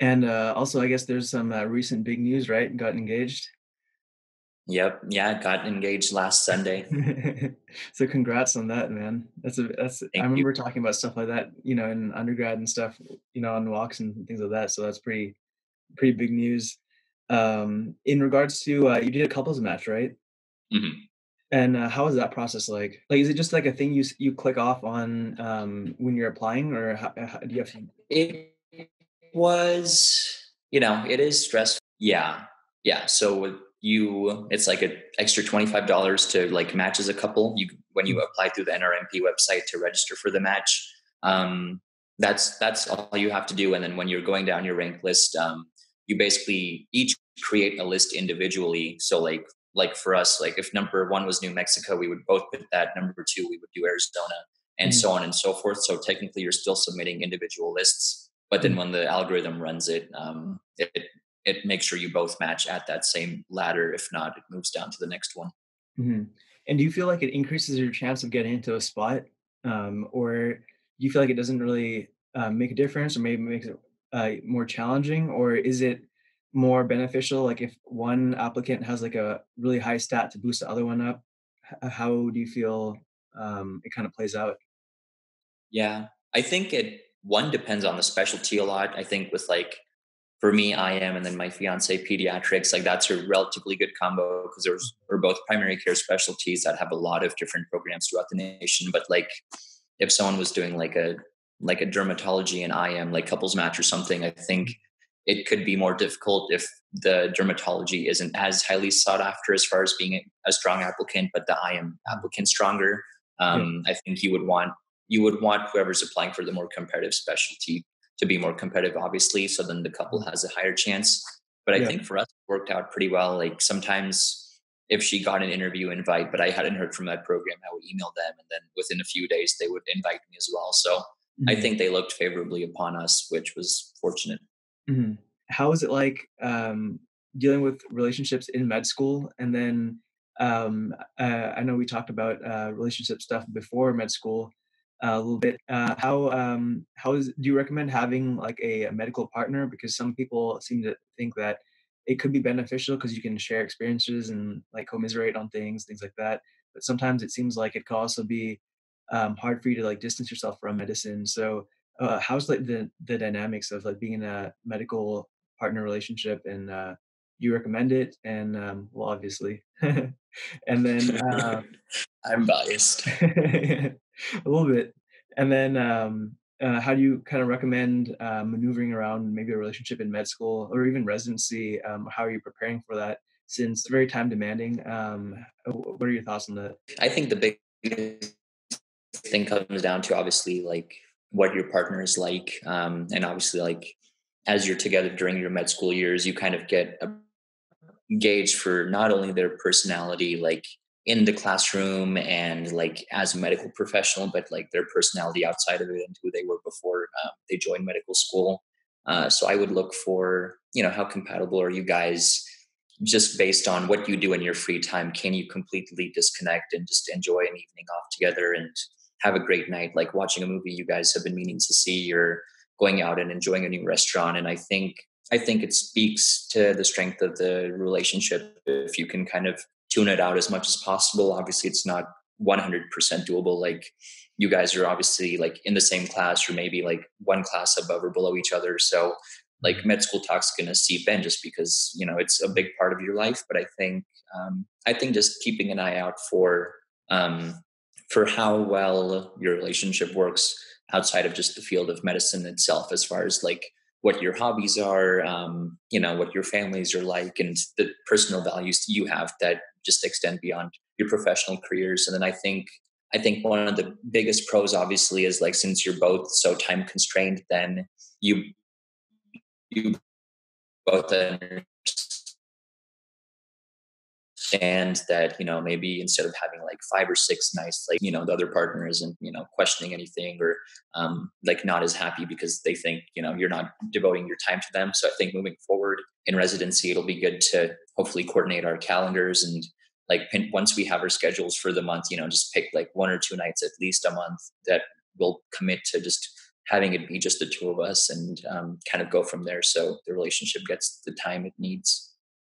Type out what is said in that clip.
And uh, also, I guess there's some uh, recent big news, right? Got engaged. Yep. Yeah, got engaged last Sunday. so congrats on that, man. That's a that's I Thank you. remember talking about stuff like that, you know, in undergrad and stuff, you know, on walks and things like that. So that's pretty pretty big news. Um, in regards to uh, you did a couples match, right? Mhm. And uh, how is that process like? Like, is it just like a thing you you click off on um, when you're applying, or how, how, do you have to? It was, you know, it is stressful. Yeah. Yeah. So you, it's like an extra $25 to like match as a couple. You, when you apply through the NRMP website to register for the match, um, that's, that's all you have to do. And then when you're going down your rank list, um, you basically each create a list individually. So like, like for us, like if number one was New Mexico, we would both put that. Number two, we would do Arizona and Mhm, so on and so forth. So technically you're still submitting individual lists but then mhm, when the algorithm runs it, um, it it makes sure you both match at that same ladder. If not, it moves down to the next one. mhm. And do you feel like it increases your chance of getting into a spot, um, or do you feel like it doesn't really uh, make a difference, or maybe makes it uh, more challenging, or is it more beneficial? Like if one applicant has like a really high stat to boost the other one up, how do you feel um, it kind of plays out? Yeah, I think it one depends on the specialty a lot. I think with like for me, IM, and then my fiance pediatrics. Like that's a relatively good combo because there's we're both primary care specialties that have a lot of different programs throughout the nation. But like if someone was doing like a like a dermatology and IM like couples match or something, I think it could be more difficult if the dermatology isn't as highly sought after as far as being a, strong applicant, but the IM applicant stronger. Um, I think you would want you would want whoever's applying for the more competitive specialty to be more competitive, obviously. So then the couple has a higher chance. But I Yeah. think for us, it worked out pretty well. Like sometimes if she got an interview invite, but I hadn't heard from that program, I would email them. And then within a few days, they would invite me as well. So I Mhm. think they looked favorably upon us, which was fortunate. Mhm. How is it like, um, dealing with relationships in med school? And then, um, uh, I know we talked about, uh, relationship stuff before med school, a little bit. Uh, how, um, how is do you recommend having, like, a a medical partner? Because some people seem to think that it could be beneficial because you can share experiences and, like, commiserate on things, things like that. But sometimes it seems like it could also be, um, hard for you to, like, distance yourself from medicine. So, uh, how's like the the dynamics of like being in a medical partner relationship and uh do you recommend it and um well obviously and then uh I'm biased. a little bit. And then um uh, how do you kind of recommend uh, maneuvering around maybe a relationship in med school or even residency? Um, how are you preparing for that since it's very time demanding? Um what are your thoughts on that? I think the biggest thing comes down to obviously like what your partner is like. Um, and obviously, like as you're together during your med school years, you kind of get a gauge for not only their personality, like in the classroom and like as a medical professional, but like their personality outside of it and who they were before um, they joined medical school. Uh, so I would look for, you know, how compatible are you guys just based on what you do in your free time? Can you completely disconnect and just enjoy an evening off together and have a great night, like watching a movie you guys have been meaning to see or going out and enjoying a new restaurant? And I think I think it speaks to the strength of the relationship if you can kind of tune it out as much as possible. Obviously, it's not 100% doable. Like, you guys are obviously like in the same class or maybe like one class above or below each other. So, like, med school talk's going to seep in just because, you know, it's a big part of your life. But I think, um, I think just keeping an eye out for, um, for how well your relationship works outside of just the field of medicine itself, as far as like what your hobbies are, um, you know, what your families are like, and the personal values you have that just extend beyond your professional careers. And then I think I think one of the biggest pros, obviously, is like since you're both so time constrained, then you you both understand that you know maybe instead of having like five or six nights like you know the other partner isn't you know questioning anything or um, like not as happy because they think you know you're not devoting your time to them so i think moving forward in residency it'll be good to hopefully coordinate our calendars and like pin, once we have our schedules for the month you know just pick like one or two nights at least a month that we'll commit to just having it be just the two of us and um, kind of go from there. So the relationship gets the time it needs